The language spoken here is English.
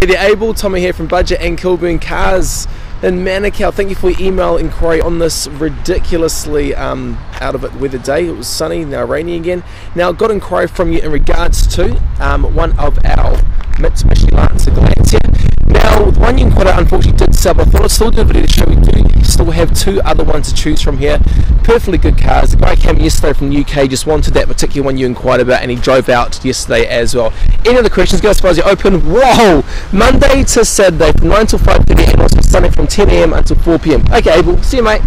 Hey there, Abel. Tommy here from Budget and Kilburn Cars in Manukau. Thank you for your email inquiry on this ridiculously um, out of it weather day. It was sunny, now rainy again. Now, got inquiry from you in regards to um, one of our Mitsubishi Lancer Galant. Now, the one you inquired unfortunately still do a to show you do still have two other ones to choose from here. Perfectly good cars. The guy came yesterday from the UK, just wanted that particular one you inquired about, and he drove out yesterday as well. Any other questions? Go as far as you open. Whoa! Monday to Saturday from 9 till 5 p.m. and also Sunday from 10 a.m. until 4 p.m. Okay, Abel. See you, mate.